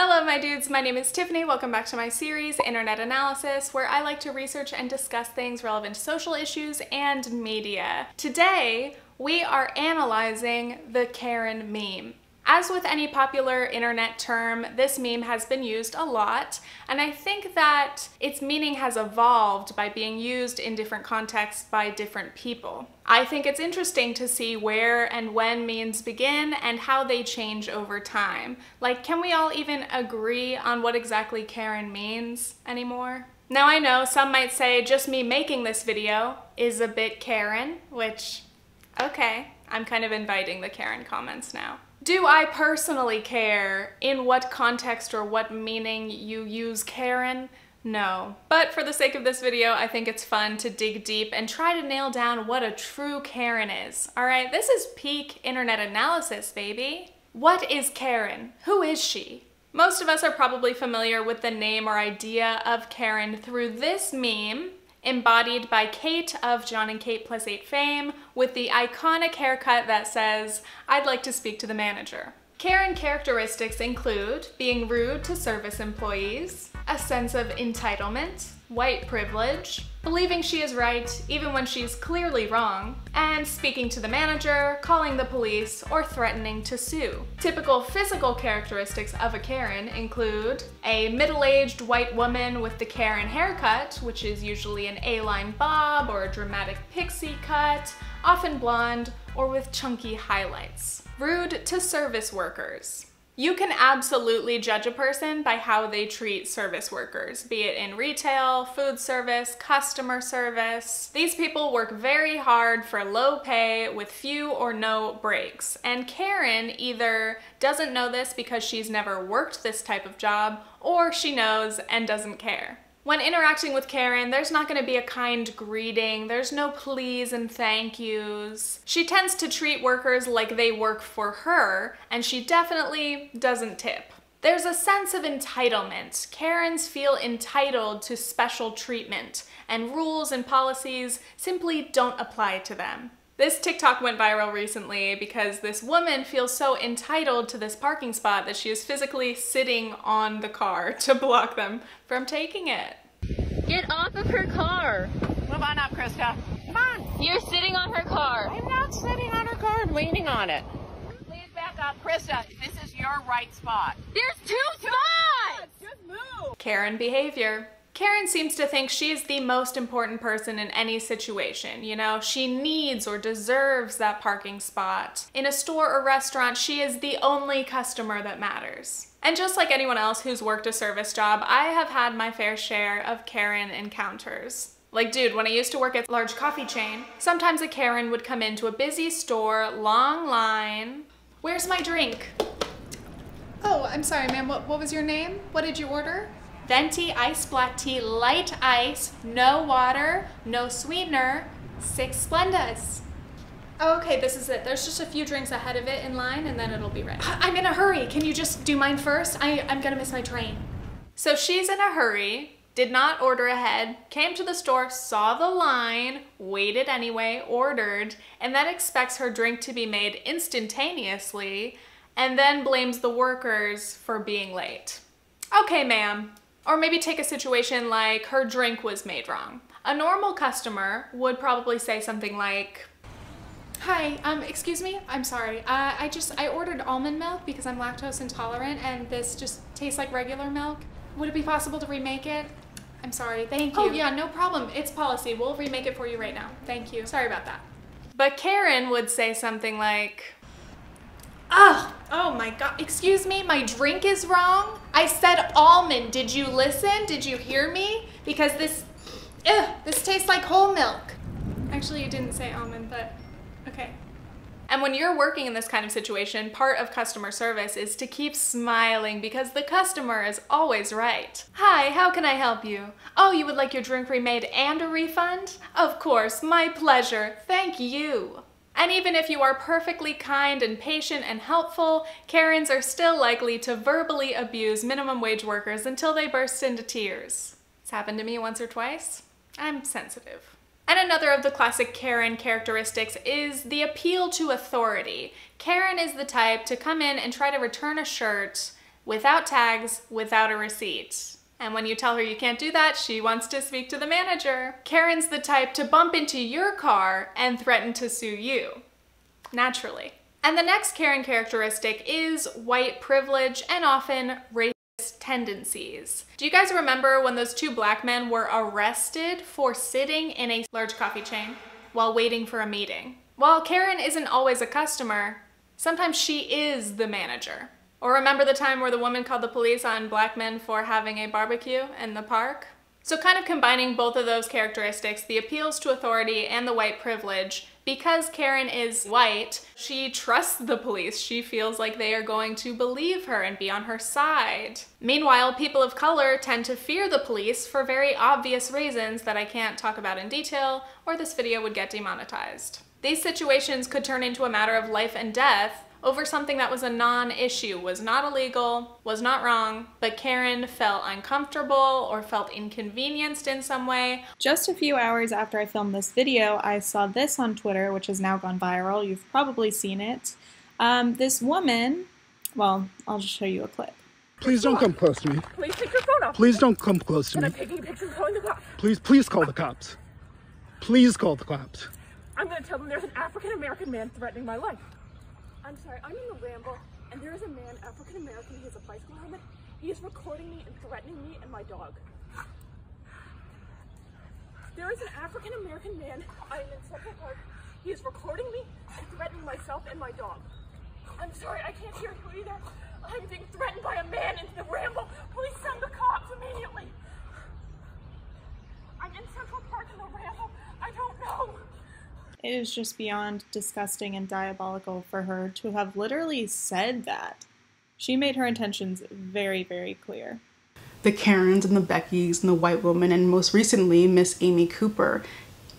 Hello my dudes, my name is Tiffany. Welcome back to my series, Internet Analysis, where I like to research and discuss things relevant to social issues and media. Today, we are analyzing the Karen meme. As with any popular internet term, this meme has been used a lot, and I think that its meaning has evolved by being used in different contexts by different people. I think it's interesting to see where and when memes begin and how they change over time. Like, can we all even agree on what exactly Karen means anymore? Now I know some might say just me making this video is a bit Karen, which, okay, I'm kind of inviting the Karen comments now. Do I personally care in what context or what meaning you use Karen? No. But for the sake of this video, I think it's fun to dig deep and try to nail down what a true Karen is. Alright, this is peak internet analysis, baby. What is Karen? Who is she? Most of us are probably familiar with the name or idea of Karen through this meme, embodied by Kate of Jon and Kate Plus 8 fame with the iconic haircut that says, I'd like to speak to the manager. Karen characteristics include being rude to service employees, a sense of entitlement, white privilege, believing she is right even when she's clearly wrong, and speaking to the manager, calling the police, or threatening to sue. Typical physical characteristics of a Karen include a middle-aged white woman with the Karen haircut, which is usually an A-line bob or a dramatic pixie cut, often blonde, or with chunky highlights. Rude to service workers. You can absolutely judge a person by how they treat service workers, be it in retail, food service, customer service. These people work very hard for low pay with few or no breaks. And Karen either doesn't know this because she's never worked this type of job, or she knows and doesn't care. When interacting with Karen, there's not going to be a kind greeting, there's no please and thank yous. She tends to treat workers like they work for her, and she definitely doesn't tip. There's a sense of entitlement. Karens feel entitled to special treatment, and rules and policies simply don't apply to them. This TikTok went viral recently because this woman feels so entitled to this parking spot that she is physically sitting on the car to block them from taking it. Get off of her car. Move on up, Krista. Come on. You're sitting on her car. I'm not sitting on her car. I'm leaning on it. Please back up. Krista, this is your right spot. There's two spots! Just move. Karen behavior. Karen seems to think she is the most important person in any situation. You know, she needs or deserves that parking spot. In a store or restaurant, she is the only customer that matters. And just like anyone else who's worked a service job, I have had my fair share of Karen encounters. Like, dude, when I used to work at a large coffee chain, sometimes a Karen would come into a busy store, long line. Where's my drink? Oh, I'm sorry, ma'am. What, what was your name? What did you order? Venti ice black tea, light ice, no water, no sweetener, six Splendas. Oh, okay, this is it. There's just a few drinks ahead of it in line and then it'll be ready. I'm in a hurry. Can you just do mine first? I, I'm gonna miss my train. So she's in a hurry, did not order ahead, came to the store, saw the line, waited anyway, ordered, and then expects her drink to be made instantaneously, and then blames the workers for being late. Okay, ma'am, or maybe take a situation like her drink was made wrong. A normal customer would probably say something like, Hi, um, excuse me, I'm sorry. Uh, I just, I ordered almond milk because I'm lactose intolerant and this just tastes like regular milk. Would it be possible to remake it? I'm sorry, thank you. Oh yeah, no problem, it's policy. We'll remake it for you right now. Thank you. Sorry about that. But Karen would say something like, Oh, oh my god. Excuse me, my drink is wrong. I said almond. Did you listen? Did you hear me? Because this, ugh, this tastes like whole milk. Actually, you didn't say almond, but okay. And when you're working in this kind of situation, part of customer service is to keep smiling because the customer is always right. Hi, how can I help you? Oh, you would like your drink remade and a refund? Of course, my pleasure. Thank you. And even if you are perfectly kind and patient and helpful, Karens are still likely to verbally abuse minimum wage workers until they burst into tears. It's happened to me once or twice. I'm sensitive. And another of the classic Karen characteristics is the appeal to authority. Karen is the type to come in and try to return a shirt without tags, without a receipt. And when you tell her you can't do that, she wants to speak to the manager. Karen's the type to bump into your car and threaten to sue you. Naturally. And the next Karen characteristic is white privilege and often racist tendencies. Do you guys remember when those two black men were arrested for sitting in a large coffee chain while waiting for a meeting? While Karen isn't always a customer, sometimes she is the manager. Or remember the time where the woman called the police on black men for having a barbecue in the park? So kind of combining both of those characteristics, the appeals to authority and the white privilege, because Karen is white, she trusts the police. She feels like they are going to believe her and be on her side. Meanwhile, people of color tend to fear the police for very obvious reasons that I can't talk about in detail, or this video would get demonetized. These situations could turn into a matter of life and death over something that was a non-issue, was not illegal, was not wrong, but Karen felt uncomfortable or felt inconvenienced in some way. Just a few hours after I filmed this video, I saw this on Twitter, which has now gone viral. You've probably seen it. Um, this woman, well, I'll just show you a clip. Please don't come close to me. Please take your phone off. Please don't come close to And me. I'm taking pictures calling the cops. Please, please call the cops. Please call the cops. I'm gonna tell them there's an African American man threatening my life. I'm sorry, I'm in the ramble, and there is a man, African American, he has a bicycle helmet. He is recording me and threatening me and my dog. There is an African American man, I am in Central Park. He is recording me and threatening myself and my dog. I'm sorry, I can't hear you either. I'm being threatened by a man in the ramble. Please send the cops immediately. I'm in Central Park in the ramble. I don't know. It is just beyond disgusting and diabolical for her to have literally said that. She made her intentions very, very clear. the Karens and the Beckys and the white woman, and most recently Miss Amy Cooper,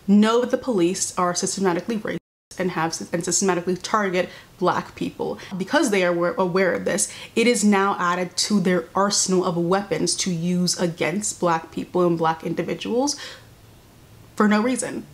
know that the police are systematically racist and have and systematically target black people. Because they are aware- aware of this, it is now added to their arsenal of weapons to use against black people and black individuals for no reason.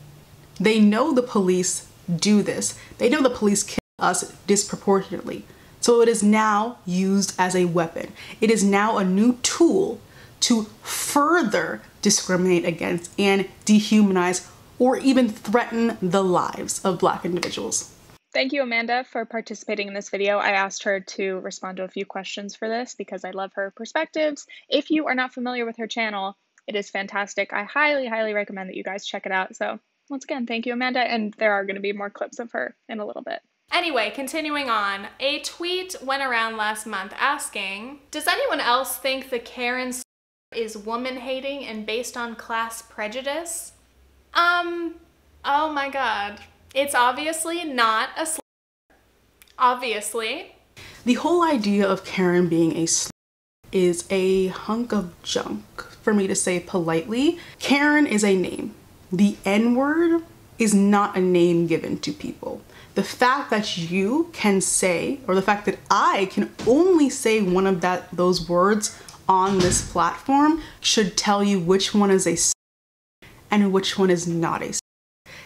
They know the police do this. They know the police kill us disproportionately. So it is now used as a weapon. It is now a new tool to further discriminate against and dehumanize or even threaten the lives of black individuals. Thank you, Amanda, for participating in this video. I asked her to respond to a few questions for this because I love her perspectives. If you are not familiar with her channel, it is fantastic. I highly, highly recommend that you guys check it out. So, once again, thank you, Amanda. And there are going to be more clips of her in a little bit. Anyway, continuing on, a tweet went around last month asking, Does anyone else think the Karen s- is woman hating and based on class prejudice? Um, oh my god. It's obviously not a slur. Obviously. The whole idea of Karen being a slut is a hunk of junk, for me to say politely. Karen is a name. The N word is not a name given to people. The fact that you can say, or the fact that I can only say one of that those words on this platform should tell you which one is a and which one is not a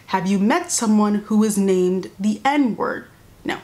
Have you met someone who is named the N word? No.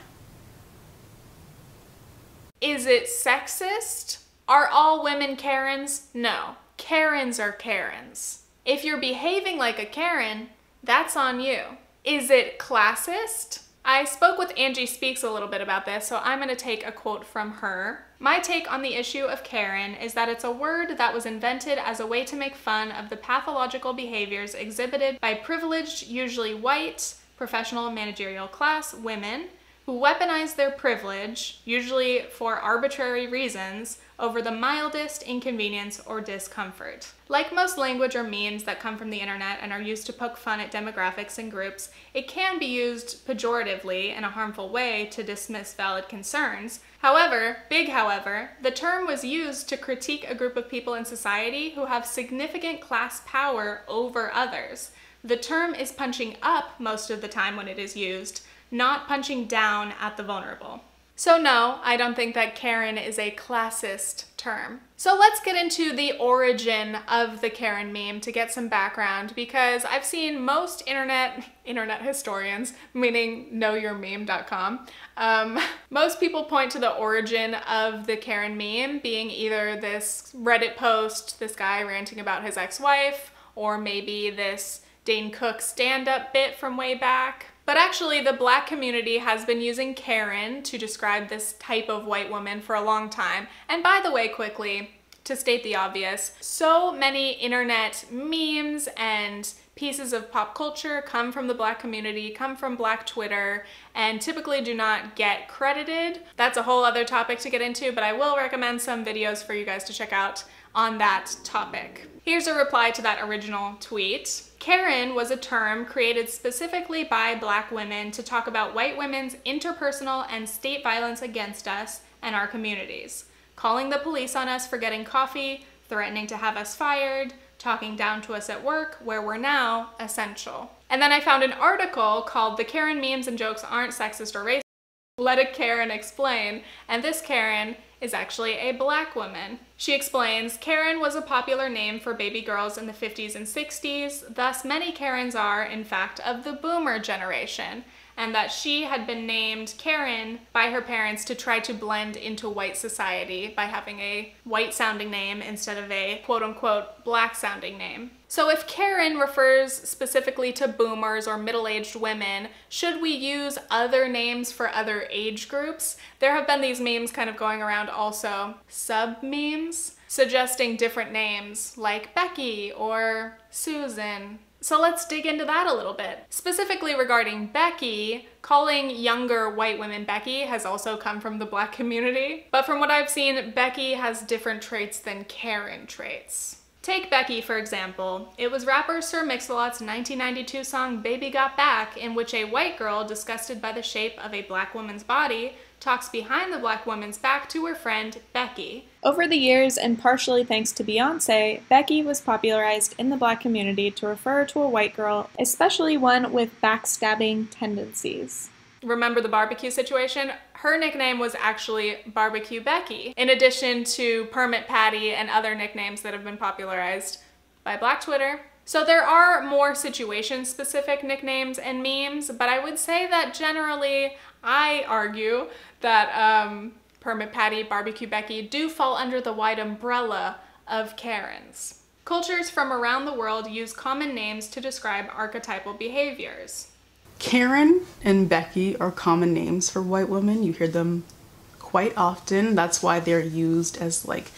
Is it sexist? Are all women Karens? No. Karens are Karens. If you're behaving like a Karen, that's on you. Is it classist? I spoke with Angie Speaks a little bit about this, so I'm going to take a quote from her. My take on the issue of Karen is that it's a word that was invented as a way to make fun of the pathological behaviors exhibited by privileged, usually white, professional managerial class women who weaponize their privilege, usually for arbitrary reasons, over the mildest inconvenience or discomfort. Like most language or memes that come from the internet and are used to poke fun at demographics and groups, it can be used pejoratively in a harmful way to dismiss valid concerns. However, big however, the term was used to critique a group of people in society who have significant class power over others. The term is punching up most of the time when it is used, not punching down at the vulnerable. So no, I don't think that Karen is a classist term. So let's get into the origin of the Karen meme to get some background because I've seen most internet internet historians, meaning knowyourmeme.com, um, most people point to the origin of the Karen meme being either this Reddit post, this guy ranting about his ex-wife, or maybe this Dane Cook stand-up bit from way back. But actually, the black community has been using Karen to describe this type of white woman for a long time. And by the way, quickly, to state the obvious, so many internet memes and pieces of pop culture come from the black community, come from black Twitter, and typically do not get credited. That's a whole other topic to get into, but I will recommend some videos for you guys to check out on that topic. Here's a reply to that original tweet. Karen was a term created specifically by black women to talk about white women's interpersonal and state violence against us and our communities, calling the police on us for getting coffee, threatening to have us fired, talking down to us at work, where we're now essential. And then I found an article called The Karen Memes and Jokes Aren't Sexist or Racist. Let a Karen explain, and this Karen is actually a black woman. She explains, Karen was a popular name for baby girls in the 50s and 60s, thus many Karens are, in fact, of the boomer generation, and that she had been named Karen by her parents to try to blend into white society by having a white sounding name instead of a quote unquote black sounding name. So if Karen refers specifically to boomers or middle-aged women, should we use other names for other age groups? There have been these memes kind of going around also, sub-memes, suggesting different names like Becky or Susan so let's dig into that a little bit. Specifically regarding Becky, calling younger white women Becky has also come from the black community. But from what I've seen, Becky has different traits than Karen traits. Take Becky, for example. It was rapper Sir Mix-a-Lot's 1992 song Baby Got Back, in which a white girl, disgusted by the shape of a black woman's body, talks behind the black woman's back to her friend, Becky. Over the years, and partially thanks to Beyonce, Becky was popularized in the black community to refer to a white girl, especially one with backstabbing tendencies. Remember the barbecue situation? Her nickname was actually Barbecue Becky, in addition to Permit Patty and other nicknames that have been popularized by Black Twitter. So there are more situation specific nicknames and memes, but I would say that generally I argue that um, Permit Patty, Barbecue Becky do fall under the wide umbrella of Karens. Cultures from around the world use common names to describe archetypal behaviors. Karen and Becky are common names for white women. You hear them quite often. That's why they're used as like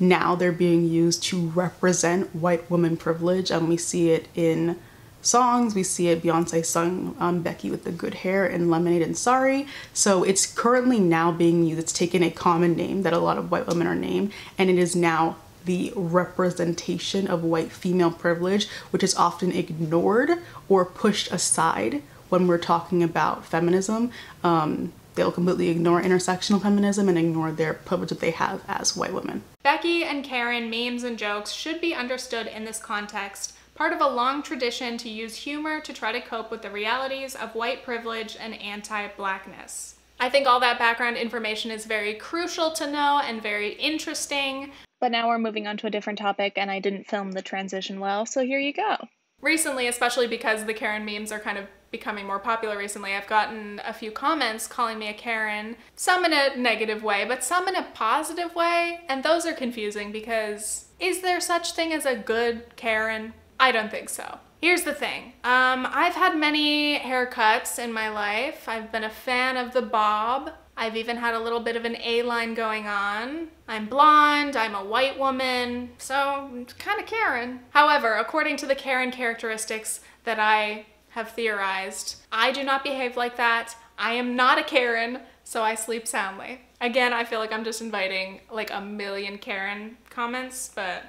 now they're being used to represent white woman privilege and we see it in songs. We see it, Beyonce sung um, Becky with the good hair and Lemonade and Sorry. So it's currently now being used. It's taken a common name that a lot of white women are named and it is now the representation of white female privilege, which is often ignored or pushed aside when we're talking about feminism. Um, they'll completely ignore intersectional feminism and ignore their privilege that they have as white women. Becky and Karen memes and jokes should be understood in this context part of a long tradition to use humor to try to cope with the realities of white privilege and anti-blackness. I think all that background information is very crucial to know and very interesting. But now we're moving on to a different topic and I didn't film the transition well, so here you go. Recently, especially because the Karen memes are kind of becoming more popular recently, I've gotten a few comments calling me a Karen, some in a negative way, but some in a positive way, and those are confusing because is there such thing as a good Karen? I don't think so. Here's the thing. Um, I've had many haircuts in my life. I've been a fan of the bob. I've even had a little bit of an A-line going on. I'm blonde, I'm a white woman, so I'm kind of Karen. However, according to the Karen characteristics that I have theorized, I do not behave like that. I am not a Karen, so I sleep soundly. Again, I feel like I'm just inviting like a million Karen comments, but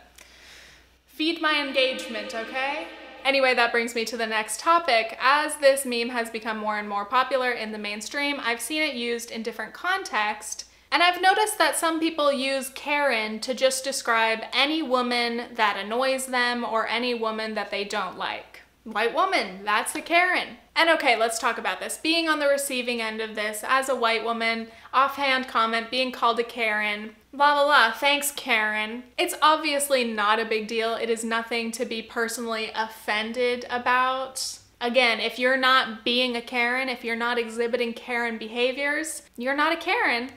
Feed my engagement, okay? Anyway, that brings me to the next topic. As this meme has become more and more popular in the mainstream, I've seen it used in different contexts, and I've noticed that some people use Karen to just describe any woman that annoys them or any woman that they don't like. White woman, that's a Karen. And okay, let's talk about this. Being on the receiving end of this as a white woman, offhand comment, being called a Karen, blah blah blah. Thanks, Karen. It's obviously not a big deal. It is nothing to be personally offended about. Again, if you're not being a Karen, if you're not exhibiting Karen behaviors, you're not a Karen.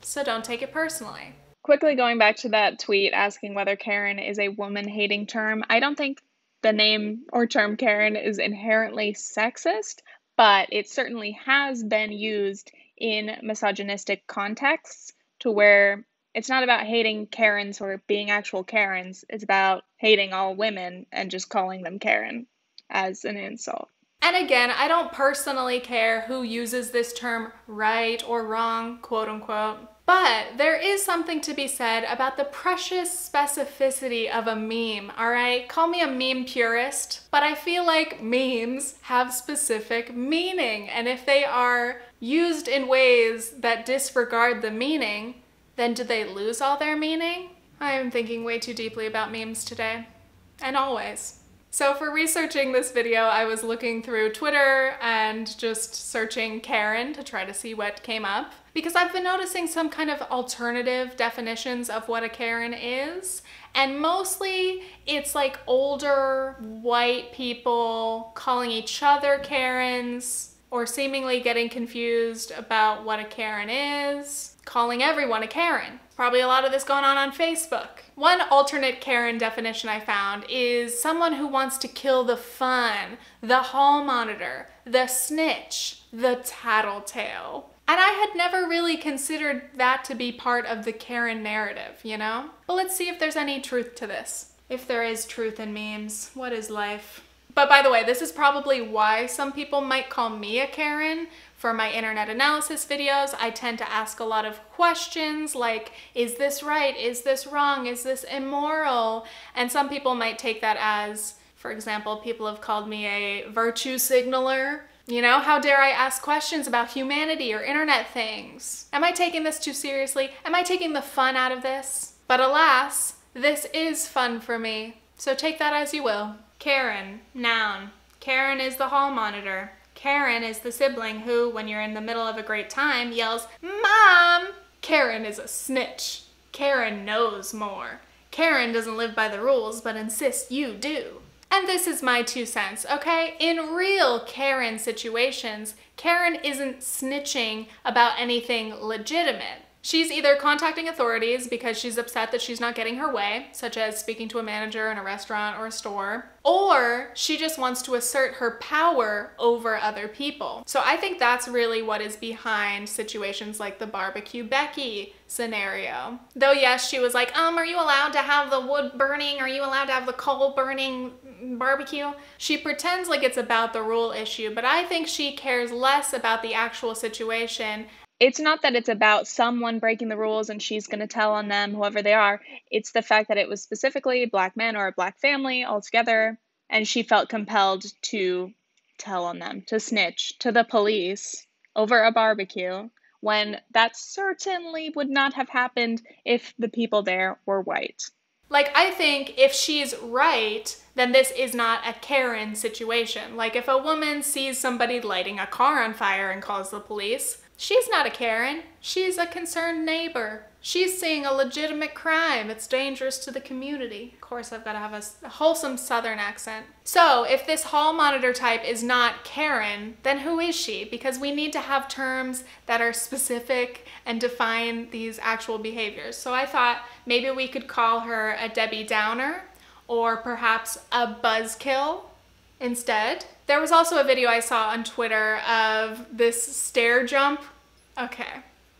So don't take it personally. Quickly going back to that tweet asking whether Karen is a woman hating term, I don't think the name or term Karen is inherently sexist, but it certainly has been used in misogynistic contexts to where it's not about hating Karens or being actual Karens, it's about hating all women and just calling them Karen as an insult. And again, I don't personally care who uses this term right or wrong, quote unquote. But there is something to be said about the precious specificity of a meme, all right? Call me a meme purist, but I feel like memes have specific meaning. And if they are used in ways that disregard the meaning, then do they lose all their meaning? I am thinking way too deeply about memes today. And always. So for researching this video, I was looking through Twitter and just searching Karen to try to see what came up because I've been noticing some kind of alternative definitions of what a Karen is. And mostly it's like older white people calling each other Karens or seemingly getting confused about what a Karen is, calling everyone a Karen. Probably a lot of this going on on Facebook. One alternate Karen definition I found is someone who wants to kill the fun, the hall monitor, the snitch, the tattletale. And I had never really considered that to be part of the Karen narrative, you know? But let's see if there's any truth to this. If there is truth in memes, what is life? But by the way, this is probably why some people might call me a Karen. For my internet analysis videos, I tend to ask a lot of questions like, is this right? Is this wrong? Is this immoral? And some people might take that as, for example, people have called me a virtue signaler you know, how dare I ask questions about humanity or internet things? Am I taking this too seriously? Am I taking the fun out of this? But alas, this is fun for me, so take that as you will. Karen, noun. Karen is the hall monitor. Karen is the sibling who, when you're in the middle of a great time, yells, Mom! Karen is a snitch. Karen knows more. Karen doesn't live by the rules, but insists you do. And this is my two cents, okay? In real Karen situations, Karen isn't snitching about anything legitimate. She's either contacting authorities because she's upset that she's not getting her way, such as speaking to a manager in a restaurant or a store, or she just wants to assert her power over other people. So I think that's really what is behind situations like the barbecue Becky scenario. Though yes, she was like, um, are you allowed to have the wood burning? Are you allowed to have the coal burning barbecue? She pretends like it's about the rule issue, but I think she cares less about the actual situation it's not that it's about someone breaking the rules and she's going to tell on them, whoever they are. It's the fact that it was specifically black man or a black family altogether, and she felt compelled to tell on them, to snitch to the police over a barbecue when that certainly would not have happened if the people there were white. Like, I think if she's right, then this is not a Karen situation. Like, if a woman sees somebody lighting a car on fire and calls the police, She's not a Karen. She's a concerned neighbor. She's seeing a legitimate crime. It's dangerous to the community. Of course, I've got to have a, wholesome southern accent. So, if this hall monitor type is not Karen, then who is she? Because we need to have terms that are specific and define these actual behaviors. So, I thought maybe we could call her a Debbie Downer or perhaps a buzzkill instead. There was also a video I saw on Twitter of this stair jump. Okay,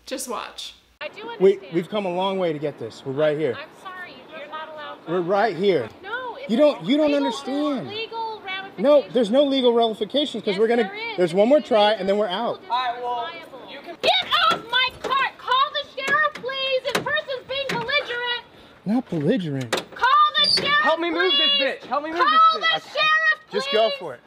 just watch. I do understand. We, we've come a long way to get this. We're right here. I'm sorry, you're not allowed. To... We're right here. No, it's You don't- you don't legal, understand. Legal ramifications. No, there's no legal ramifications because Yes, we're gonna. there is. There's one more try and then we're it's out. legal justifiable. You can get off my cart. Call the sheriff, please. This person's being belligerent. Not belligerent. Call the sheriff. Help me move this bitch. Help me move Call this the bitch. sheriff, please. Just go for it.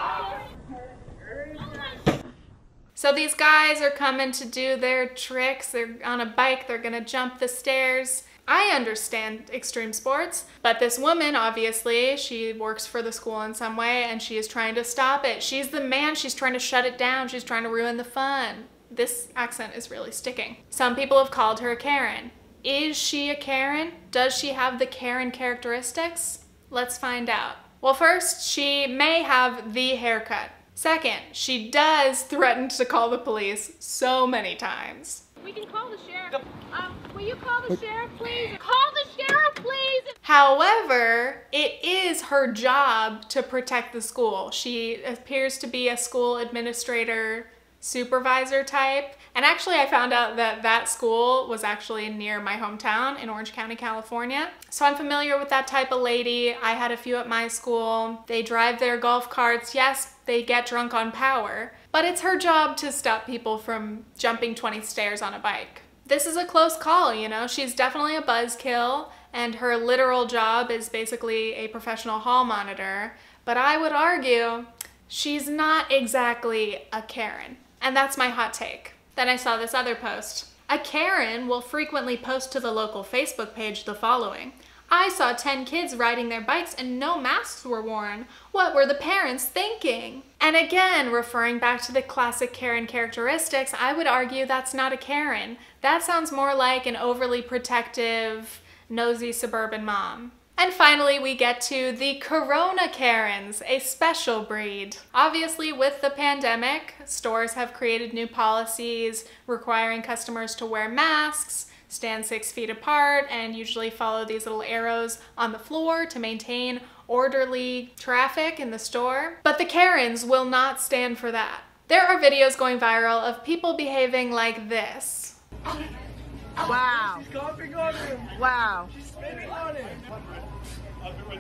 So these guys are coming to do their tricks. They're on a bike, they're gonna jump the stairs. I understand extreme sports, but this woman, obviously, she works for the school in some way and she is trying to stop it. She's the man, she's trying to shut it down, she's trying to ruin the fun. This accent is really sticking. Some people have called her a Karen. Is she a Karen? Does she have the Karen characteristics? Let's find out. Well, first, she may have the haircut. Second, she does threaten to call the police so many times. We can call the sheriff. Um, will you call the sheriff, please? Call the sheriff, please! However, it is her job to protect the school. She appears to be a school administrator supervisor type. And actually, I found out that that school was actually near my hometown in Orange County, California. So I'm familiar with that type of lady. I had a few at my school. They drive their golf carts. Yes, they get drunk on power, but it's her job to stop people from jumping 20 stairs on a bike. This is a close call, you know? She's definitely a buzzkill, and her literal job is basically a professional hall monitor. But I would argue she's not exactly a Karen. And that's my hot take. Then I saw this other post. A Karen will frequently post to the local Facebook page the following. I saw 10 kids riding their bikes and no masks were worn. What were the parents thinking? And again, referring back to the classic Karen characteristics, I would argue that's not a Karen. That sounds more like an overly protective, nosy suburban mom. And finally, we get to the Corona Karens, a special breed. Obviously, with the pandemic, stores have created new policies requiring customers to wear masks, stand six feet apart, and usually follow these little arrows on the floor to maintain orderly traffic in the store. But the Karens will not stand for that. There are videos going viral of people behaving like this. Wow. She's coughing on him. Wow.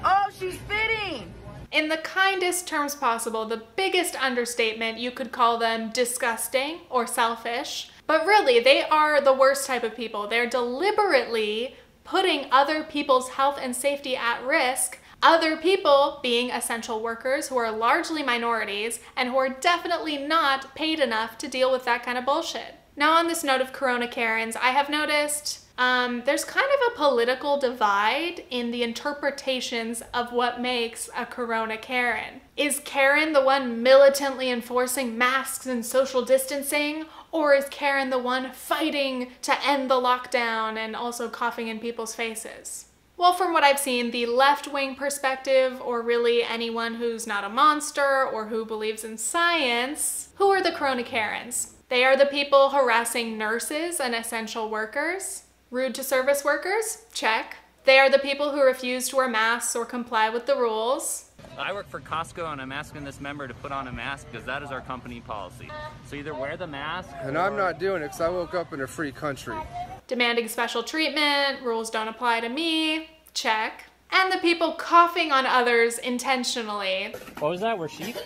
Oh, she's fitting. In the kindest terms possible, the biggest understatement, you could call them disgusting or selfish. But really, they are the worst type of people. They're deliberately putting other people's health and safety at risk other people being essential workers who are largely minorities and who are definitely not paid enough to deal with that kind of bullshit. Now, on this note of Corona Karens, I have noticed um, there's kind of a political divide in the interpretations of what makes a Corona Karen. Is Karen the one militantly enforcing masks and social distancing? Or is Karen the one fighting to end the lockdown and also coughing in people's faces? Well, from what I've seen, the left wing perspective, or really anyone who's not a monster or who believes in science, who are the Corona Karens? They are the people harassing nurses and essential workers. Rude to service workers? Check. They are the people who refuse to wear masks or comply with the rules. I work for Costco and I'm asking this member to put on a mask because that is our company policy. So either wear the mask And I'm not doing it because I woke up in a free country. Demanding special treatment, rules don't apply to me, check. And the people coughing on others intentionally. What was that? We're sheep?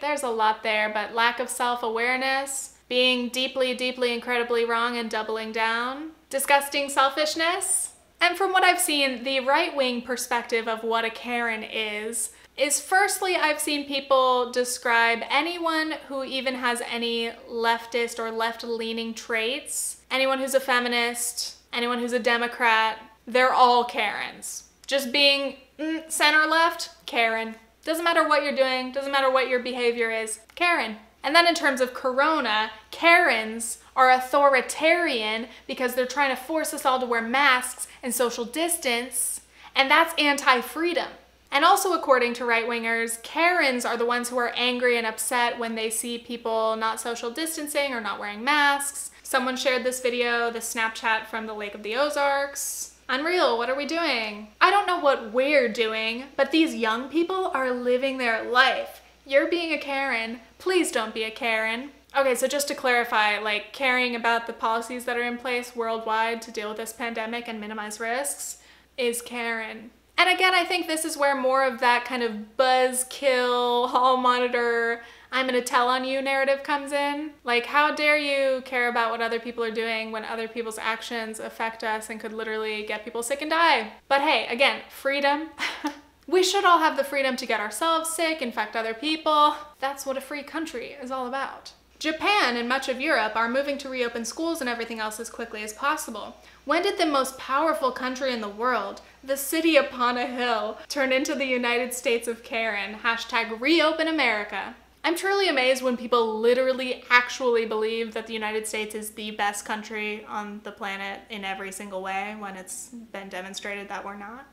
There's a lot there, but lack of self awareness, being deeply, deeply, incredibly wrong and doubling down, disgusting selfishness. And from what I've seen, the right wing perspective of what a Karen is is firstly, I've seen people describe anyone who even has any leftist or left leaning traits, anyone who's a feminist, anyone who's a Democrat, they're all Karens. Just being mm, center left, Karen. Doesn't matter what you're doing, doesn't matter what your behavior is, Karen. And then in terms of Corona, Karens are authoritarian because they're trying to force us all to wear masks and social distance, and that's anti freedom. And also, according to right wingers, Karens are the ones who are angry and upset when they see people not social distancing or not wearing masks. Someone shared this video, the Snapchat from the Lake of the Ozarks. Unreal, what are we doing? I don't know what we're doing, but these young people are living their life. You're being a Karen. Please don't be a Karen. Okay, so just to clarify, like caring about the policies that are in place worldwide to deal with this pandemic and minimize risks is Karen. And again, I think this is where more of that kind of buzzkill, hall monitor, I'm gonna tell on you narrative comes in. Like, how dare you care about what other people are doing when other people's actions affect us and could literally get people sick and die? But hey, again, freedom. we should all have the freedom to get ourselves sick, infect other people. That's what a free country is all about. Japan and much of Europe are moving to reopen schools and everything else as quickly as possible. When did the most powerful country in the world, the city upon a hill, turn into the United States of Karen? Hashtag reopen America. I'm truly amazed when people literally actually believe that the United States is the best country on the planet in every single way when it's been demonstrated that we're not.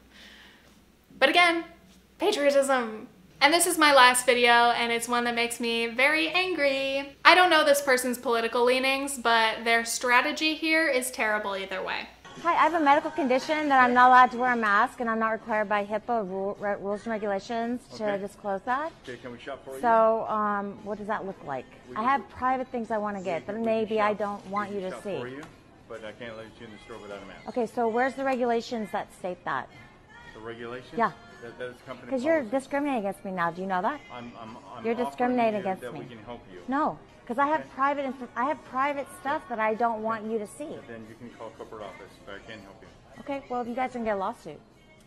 But again, patriotism. And this is my last video, and it's one that makes me very angry. I don't know this person's political leanings, but their strategy here is terrible either way. Hi, I have a medical condition that I'm not allowed to wear a mask, and I'm not required by HIPAA rule, rules and regulations to Okay. disclose that. Okay, can we shop for you? So, um, what does that look like? I have private things I want to get that We can maybe I don't want you to shop see. For you, but I can't let you in the store without a mask. Okay, so where's the regulations that state that? The regulations? Yeah. That, that is company Because you're policy. discriminating against me now. Do you know that? I'm, I'm, I'm You're discriminating you against that me. we can help you. No, because I have private inf- I have private stuff that I don't want you to see. Then you can call corporate office, but I can't help you. Okay, well you guys can get a lawsuit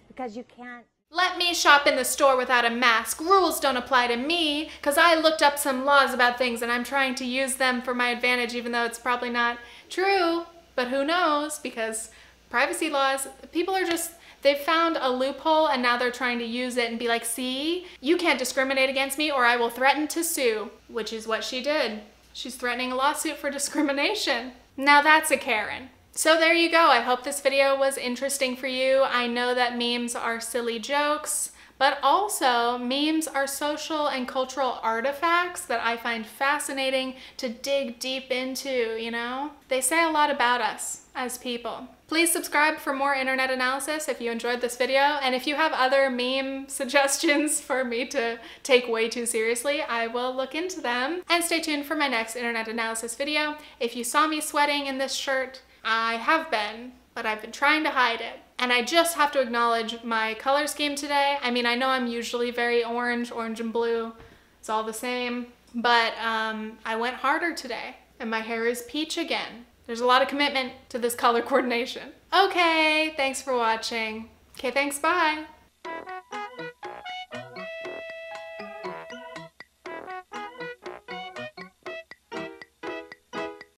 because you can't. Let me shop in the store without a mask. Rules don't apply to me because I looked up some laws about things and I'm trying to use them for my advantage, even though it's probably not true. But who knows? Because privacy laws, people are just, they've found a loophole and now they're trying to use it and be like, see, you can't discriminate against me or I will threaten to sue, which is what she did. She's threatening a lawsuit for discrimination. Now that's a Karen. So there you go. I hope this video was interesting for you. I know that memes are silly jokes, but also memes are social and cultural artifacts that I find fascinating to dig deep into, you know? They say a lot about us as people. Please subscribe for more internet analysis if you enjoyed this video, and if you have other meme suggestions for me to take way too seriously, I will look into them. And stay tuned for my next internet analysis video. If you saw me sweating in this shirt, I have been, but I've been trying to hide it. And I just have to acknowledge my color scheme today. I mean, I know I'm usually very orange, orange and blue. It's all the same. But um, I went harder today, and my hair is peach again. There's a lot of commitment to this color coordination. Okay, thanks for watching. Okay, thanks, bye.